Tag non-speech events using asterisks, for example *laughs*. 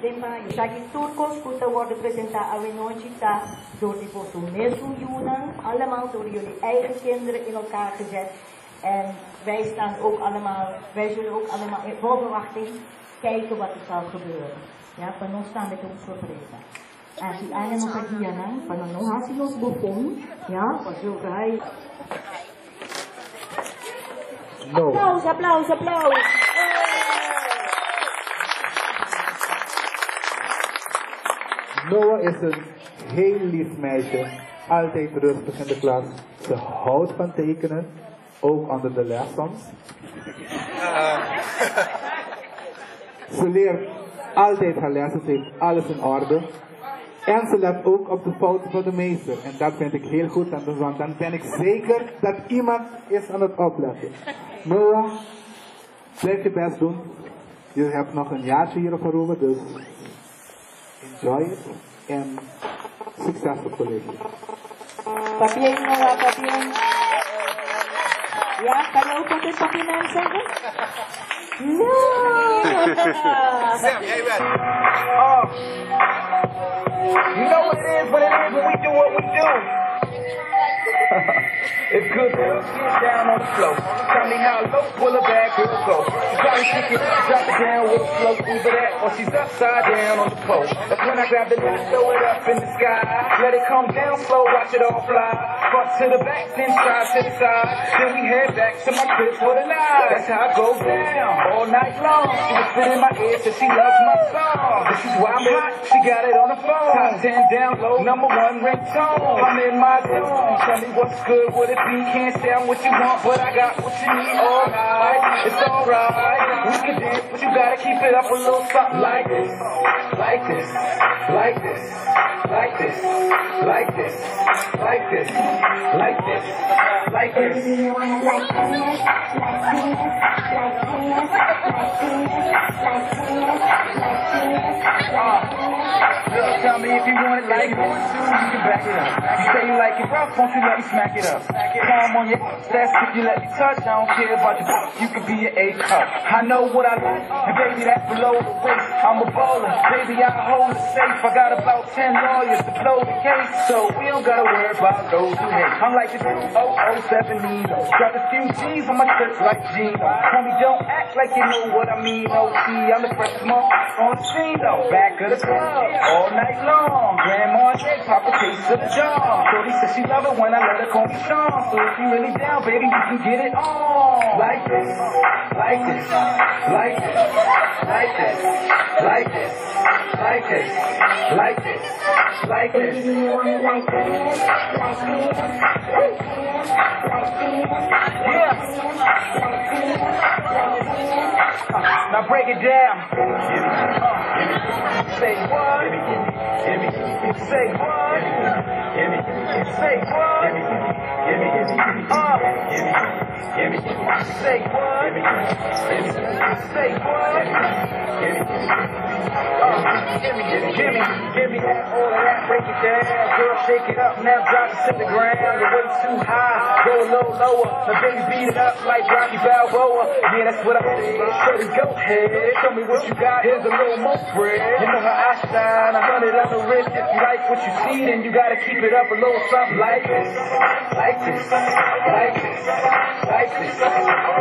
Demais, Shagsurcos, Kutawar representa Awinonjita door die Botomesoenen. Allemaal door jullie eigen kinderen in elkaar gezet. En wij staan ook allemaal, wij zullen ook allemaal in verwachting kijken wat er zal gebeuren. Ja, para não staan we te surpresa. En aí não está aqui, né? Para não, hij se nos Ja, já, para jogar No. Applaus, applaus, applaus! Noah is een heel lief meisje. Altijd rustig in de klas. Ze houdt van tekenen. Ook onder de les soms. Ze leert altijd haar lessen. Ze heeft alles in orde. En ze let ook op de fouten van de meester. En dat vind ik heel goed. aan de- Want dan ben ik zeker dat iemand is aan het opletten. *laughs* Noah, blijf je best doen. Je hebt nog een jaartje hier op Aruba, dus enjoy it en succes op college. Papien, Noah, papien. Ja, kan je ook wat dit papien zeggen? *laughs* No! Sam, jij bent. Oh. You know what it is, what it is when we do what we do. *laughs* it's good girl, get down on the floor. Tell me how low will a bad girl go? Probably kick it, drop it down with a flow, either that or she's upside down on the pole. That's when I grab the net, throw it up in the sky. Let it come down slow, watch it all fly. Front to the back, then side to the side. Then we head back to my crib for the night. That's how it goes down all night long. She was in my ear till she loves my song. This is why I'm hot. She got it on the phone. Top 10 down low, number one ringtone. I'm in my zone. Tell me what's good, what it be? Can't say I'm what you want, but I got what you need. Alright, it's alright. We can dance, but you gotta keep it up a little something like this, like this, like this, like this, like this, like this, like this, like this. Girl, tell me if you want it like this. You can back it up. You say you like it rough, won't you let me smack it up? Palm on your that's if you let me touch. I don't care about your butt. You can be an A cup. I know what I like, and baby that's below the waist. I'm a baller, baby I hold it safe. I got about ten lawyers to blow the case, so we don't gotta worry about those who hate. I'm like this 007 Nino. Got a few G's on my shirt like Gino. Homie, don't act like you know what I mean. OT, I'm the freshest monk on the though. Back of the club, all night long. Grandma J, pop a taste of the jar. Shorty says she love it when I let her call me Sean. So if you really down, baby, you can get it on. Like this, like this, like this, like this, like this, like this, like this, like this. Now break it down. Say what? Say what? Say what? Uh. Say what? Say what? Uh. Gimme, gimme, gimme that, all that, break it down. Girl, shake it up, now drop it to the ground. You're way too high, go little lower. Now baby, beat it up like Rocky Balboa. Yeah, that's what I said. Shorty, go ahead. Show me what you got. Here's a little more bread. You know how I shine. A hundred on the wrist. If you like what you see, then you gotta keep it up a little something. Like this. Like this. Like this. Thank.